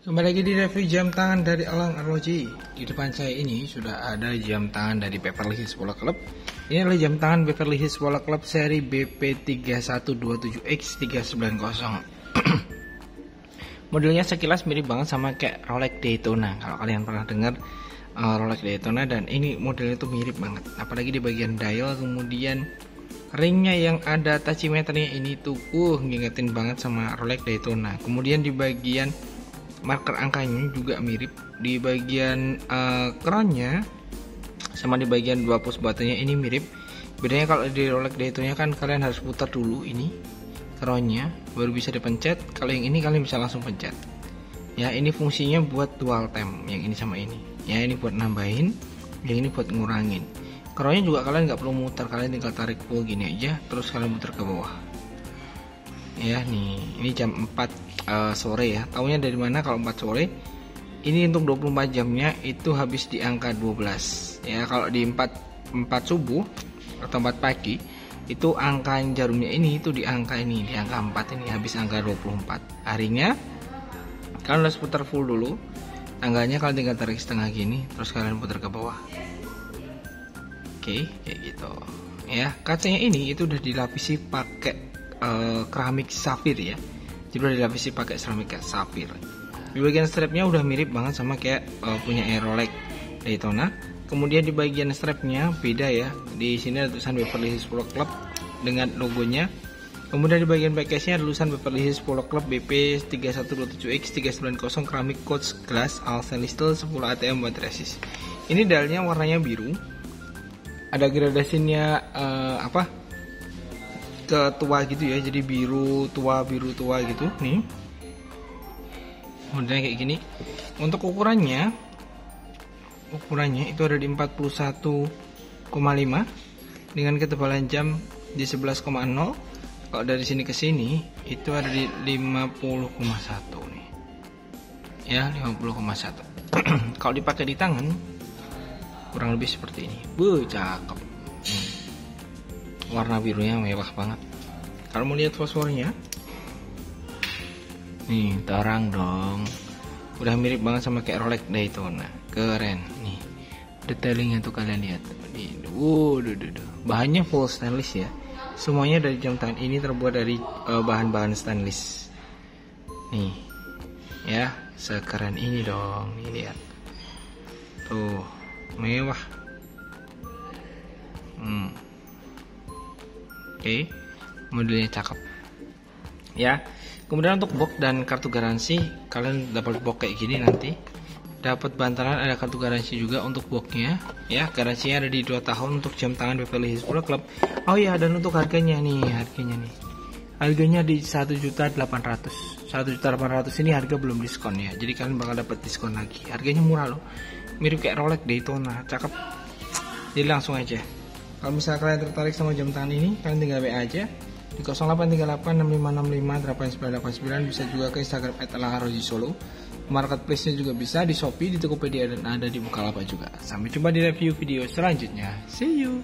Kembali lagi di review jam tangan dari Alang Arloji. Di depan saya ini sudah ada jam tangan dari Beverly Hills Polo Club. Ini adalah jam tangan Beverly Hills Polo Club seri BP3127X390. Modelnya sekilas mirip banget sama kayak Rolex Daytona. Kalau kalian pernah dengar uh, Rolex Daytona dan ini modelnya tuh mirip banget. Apalagi di bagian dial kemudian ringnya yang ada tachymeternya ini tuh uh ngingetin banget sama Rolex Daytona. Kemudian di bagian marker angkanya juga mirip. Di bagian uh, sama di bagian dua pos batanya ini mirip. Bedanya kalau di Rolex Daytona kan kalian harus putar dulu ini keronnya baru bisa dipencet. Kalau yang ini kalian bisa langsung pencet. Ya ini fungsinya buat dual time yang ini sama ini. Ya ini buat nambahin yang ini buat ngurangin. Keronnya juga kalian nggak perlu muter kalian tinggal tarik full gini aja terus kalian muter ke bawah ya nih ini jam 4 uh, sore ya. Tahunya dari mana? Kalau 4 sore ini untuk 24 jamnya itu habis di angka 12 ya kalau di 4 4 subuh atau 4 pagi itu angka jarumnya ini itu di angka ini di angka 4 ini habis angka 24 harinya kalian harus putar full dulu. Tanggalnya kalian tinggal tarik setengah gini terus kalian putar ke bawah. Oke kayak gitu. Ya kacanya ini itu udah dilapisi pakai uh, keramik safir ya. Jadi udah dilapisi pakai keramik safir. Di bagian strapnya udah mirip banget sama kayak uh, punya Aerolex Daytona. Kemudian di bagian strapnya beda ya. Di sini ada tulisan Beverly Hills Polo Club dengan logonya. Kemudian di bagian backcase-nya ada tulisan Beverly Hills Polo Club BP 3127X 390 keramik coach glass all stainless steel 10 ATM buat resist ini dialnya warnanya biru. Ada gradasinya uh, apa ke tua gitu ya jadi biru tua biru tua gitu nih. Modelnya kayak gini. Untuk ukurannya ukurannya itu ada di 41,5 dengan ketebalan jam di 11,0 kalau dari sini ke sini itu ada di 50,1 nih. Ya 50,1 kalau dipakai di tangan kurang lebih seperti ini. Bu cakep warna birunya mewah banget. Kalau mau lihat fosfornya nih terang dong. Udah mirip banget sama kayak Rolex Daytona keren. Nih detailingnya tuh kalian lihat. Nih wow duh, duh, duh. bahannya full stainless ya. Semuanya dari jam tangan ini terbuat dari eh, bahan-bahan uh, stainless. Nih ya sekeren ini dong. Nih lihat. Tuh mewah. Hmm Oke, modelnya cakep. Ya. Kemudian untuk box dan kartu garansi, kalian dapat box kayak gini nanti. Dapat bantalan ada kartu garansi juga untuk boxnya. Ya, garansinya ada di 2 tahun untuk jam tangan Beverly Hills Pro Club. Oh iya, dan untuk harganya nih, harganya nih. Harganya di 1.800. 1.800 ini harga belum diskon ya. Jadi kalian bakal dapat diskon lagi. Harganya murah loh. Mirip kayak Rolex Daytona, cakep. Jadi langsung aja. Kalau misalnya kalian tertarik sama jam tangan ini, kalian tinggal WA aja di 083865658989 bisa juga ke Instagram @alaharoji_solo. Marketplace-nya juga bisa di Shopee, di Tokopedia dan ada di Bukalapak juga. Sampai jumpa di review video selanjutnya. See you.